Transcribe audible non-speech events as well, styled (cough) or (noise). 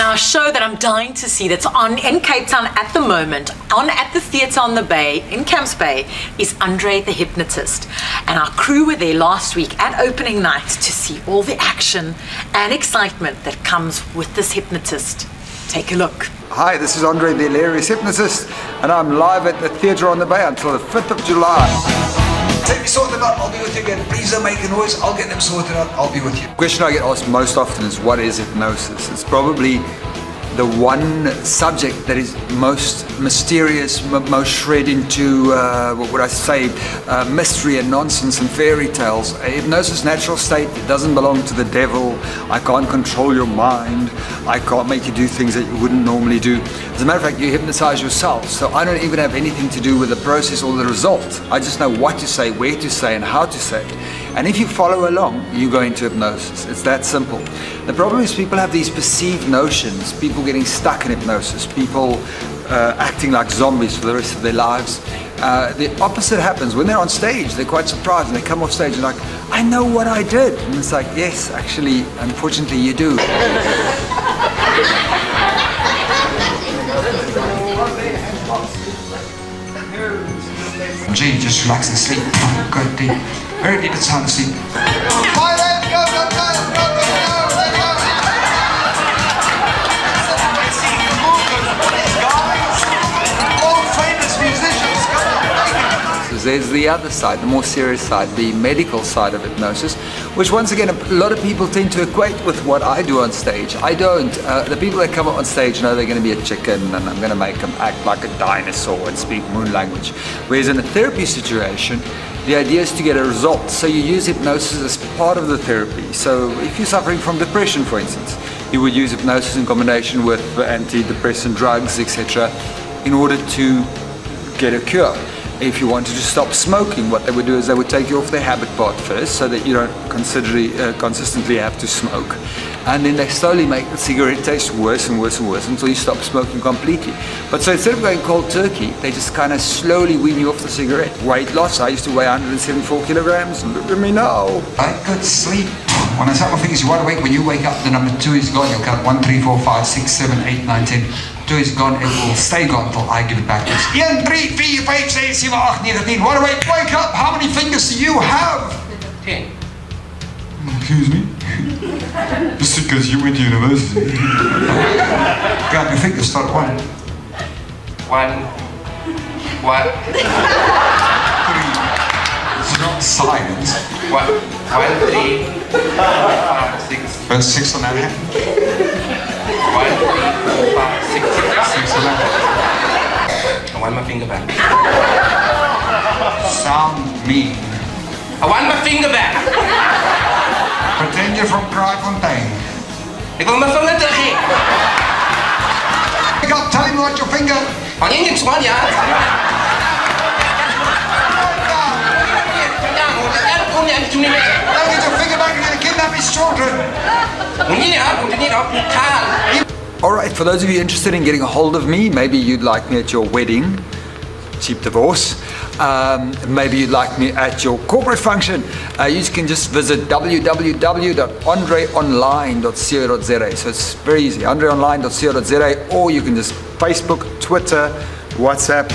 Now, a show that I'm dying to see that's on in Cape Town at the moment, on at the Theatre on the Bay in Camps Bay, is Andre the Hypnotist. And our crew were there last week at opening night to see all the action and excitement that comes with this hypnotist. Take a look. Hi, this is Andre the Hilarious Hypnotist, and I'm live at the Theatre on the Bay until the 5th of July. Please don't make a noise, I'll get them sorted out, I'll be with you. The question I get asked most often is what is hypnosis? It's probably the one subject that is most mysterious, most shred into, uh, what would I say, uh, mystery and nonsense and fairy tales. Hypnosis natural state it doesn't belong to the devil. I can't control your mind. I can't make you do things that you wouldn't normally do. As a matter of fact, you hypnotize yourself. So I don't even have anything to do with the process or the result. I just know what to say, where to say, and how to say it. And if you follow along, you go into hypnosis. It's that simple. The problem is people have these perceived notions, people getting stuck in hypnosis, people uh, acting like zombies for the rest of their lives. Uh, the opposite happens when they're on stage. They're quite surprised and they come off stage and like, I know what I did. And it's like, yes, actually, unfortunately, you do. (laughs) G, just relax and sleep. Go deep. Very deep and sound asleep. So there's the other side, the more serious side, the medical side of hypnosis, which once again, a lot of people tend to equate with what I do on stage. I don't. Uh, the people that come up on stage know they're going to be a chicken and I'm going to make them act like a dinosaur and speak moon language. Whereas in a therapy situation, the idea is to get a result. So you use hypnosis as part of the therapy. So if you're suffering from depression, for instance, you would use hypnosis in combination with antidepressant drugs, etc., in order to get a cure. If you wanted to stop smoking, what they would do is they would take you off the habit path first so that you don't uh, consistently have to smoke. And then they slowly make the cigarette taste worse and worse and worse until you stop smoking completely. But so instead of going cold turkey, they just kind of slowly wean you off the cigarette. Weight loss, I used to weigh 174 kilograms. Look at me now. I could sleep. When I tell my fingers you wide awake, when you wake up, the number two is gone. You'll count one, three, four, five, six, seven, eight, nine, ten. Two is gone. It will stay gone until I give it back. It's one, three, four, five, six, seven, eight, nine, ten. Wide awake, wake up. How many fingers do you have? Ten. Excuse me? (laughs) Just because you went to university. Grab your fingers, start one. One. One. Three. It's not silence. One. One, three, four, five, six. But six on that hand. One, three, four, five, six, six. On hand. I want my finger back. Sound mean. I want my finger back. Pretend you're from Kraaifontein. Ik wil mijn vinger terug. Wake up, tell him what your finger. Want jy net swan ja? Ja, moet ek erg kom jy aan toe nie meer. Now get your finger back and you're gonna kidnap his children. Moet jy nie op, moet jy nie op, kaal. All right, for those of you interested in getting a hold of me, maybe you'd like me at your wedding, cheap divorce. Um, maybe you'd like me at your corporate function. Uh, you can just visit www.andreonline.co.za. So it's very easy, andreonline.co.za, or you can just Facebook, Twitter, WhatsApp,